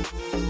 you